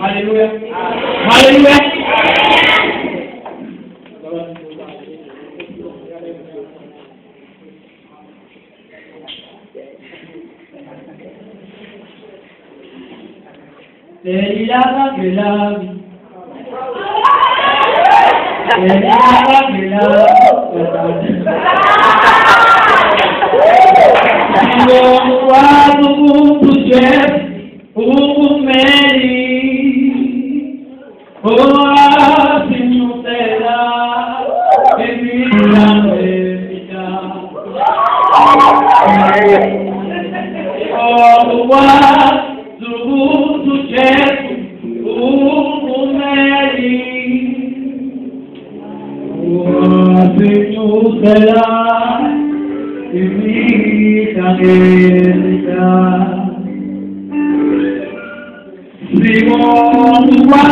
Hallelujah. Hallelujah. Tẹ̀lé lábàgbélá mi. Tẹ̀lé lábàgbélá mi. Owó mẹ́rin. Ó wá sínú tẹ̀lá ẹbí ìlànà ìdá. Si wọ́n wá